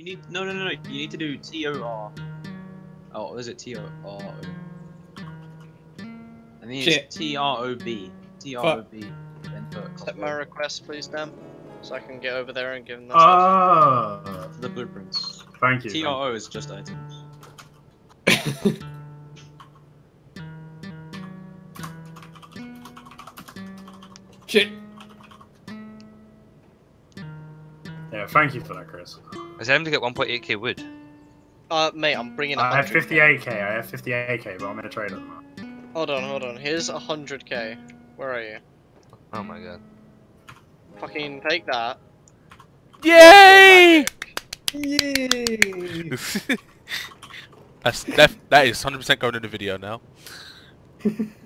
You need no no no no. You need to do T O R. Oh, is it T O R O? I think Shit. it's T R O B. T R O B. Accept my request, please, Dan, so I can get over there and give them that. Ah, the blueprints. thank you. T R O is just items. Shit. Yeah, thank you for that, Chris. Is there to get 1.8k wood? Uh, mate, I'm bringing a I have 100k. 58k. I have 58k, but I'm gonna trade them. Hold on, hold on. Here's 100k. Where are you? Oh my god. Fucking take that. Yay! Yay! That's def- that is 100% going in the video now.